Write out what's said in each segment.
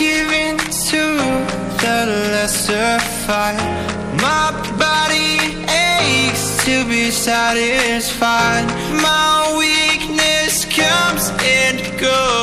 give in to the lesser fight My body aches to be satisfied. My weakness comes and goes.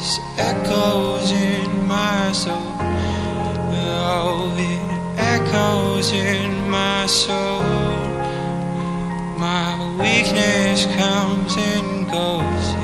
voice echoes in my soul. Oh, it echoes in my soul. My weakness comes and goes.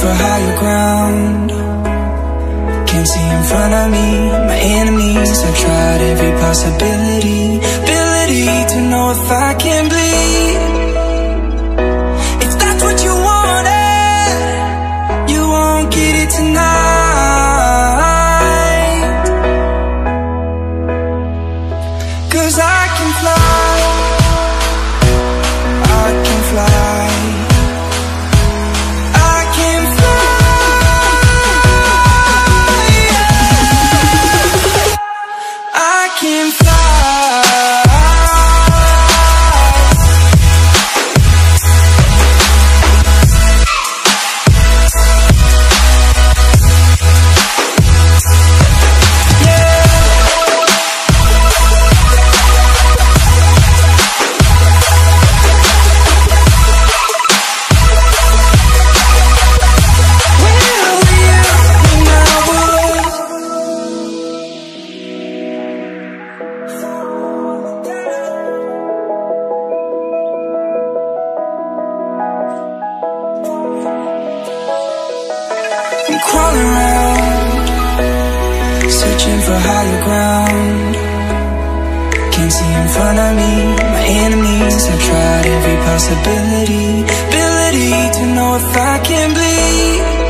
for higher ground. Can't see in front of me, my enemies I've tried every possibility. fun of me, my enemies. I've tried every possibility Ability to know if I can bleed.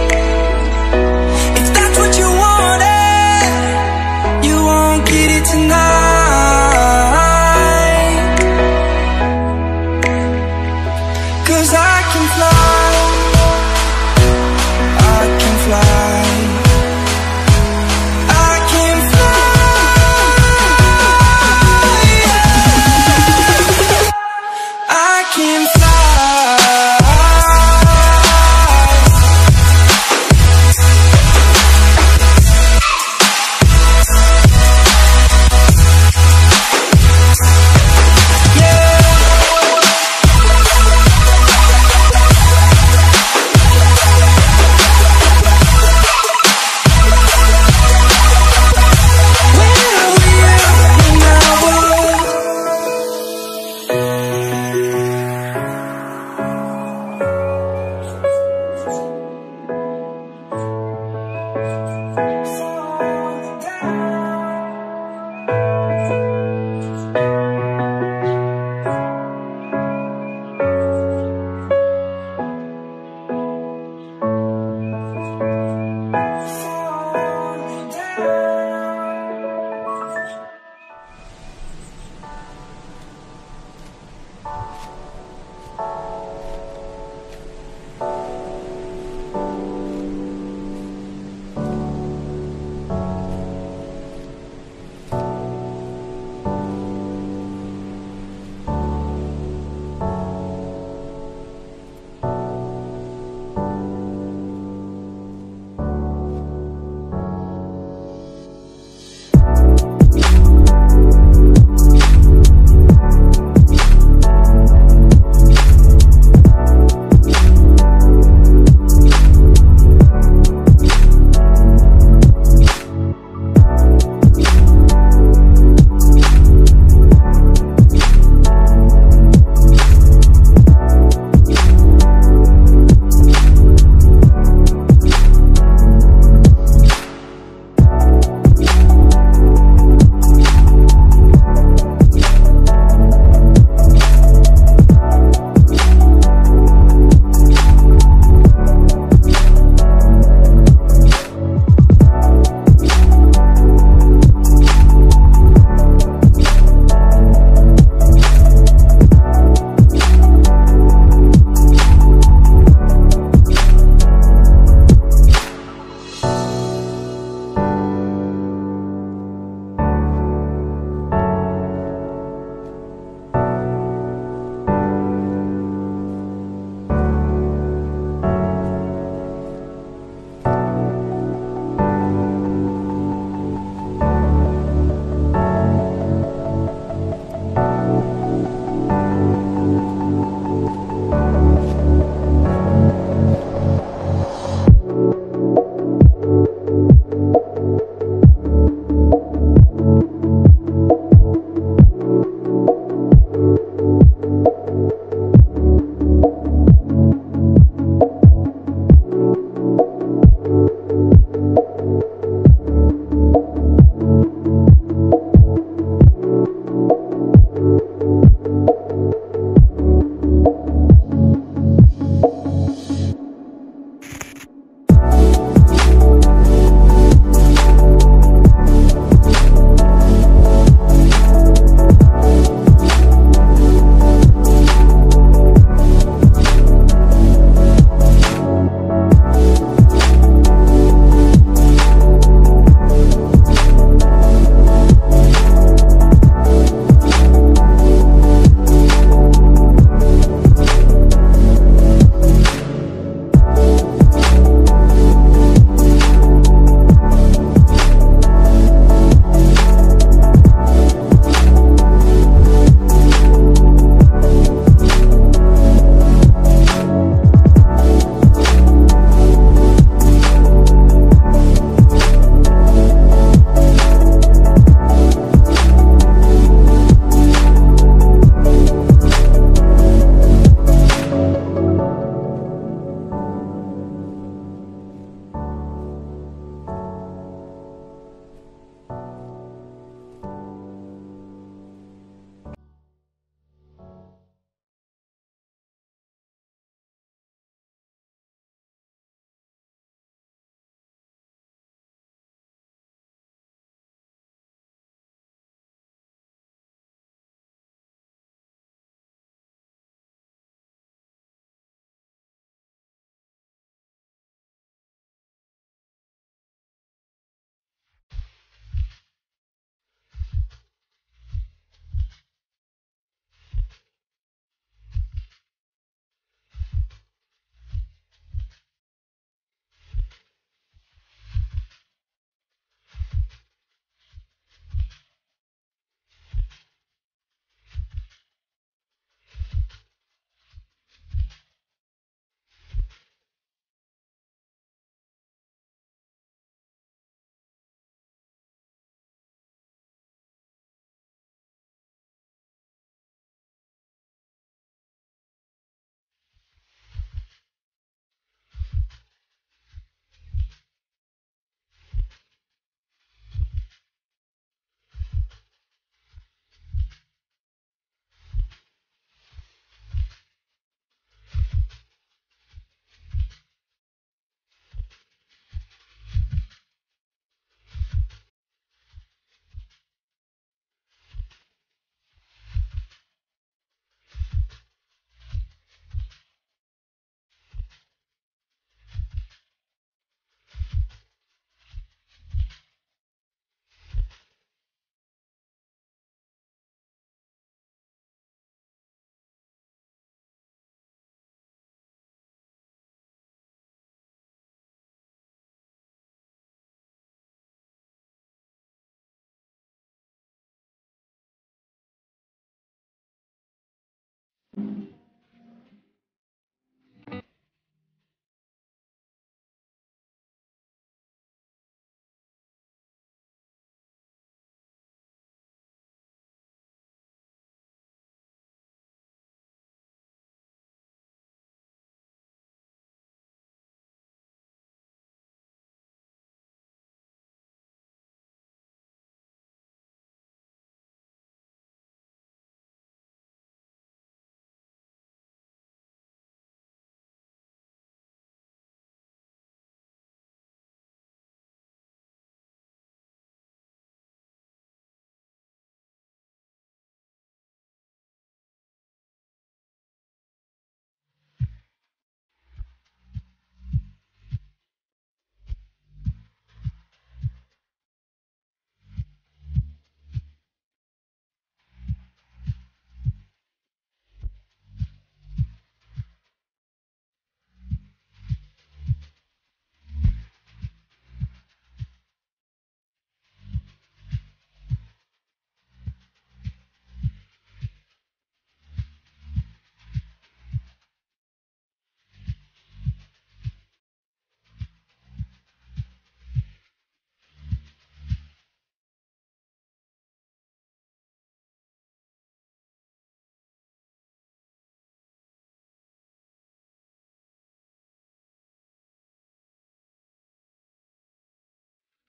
Bye.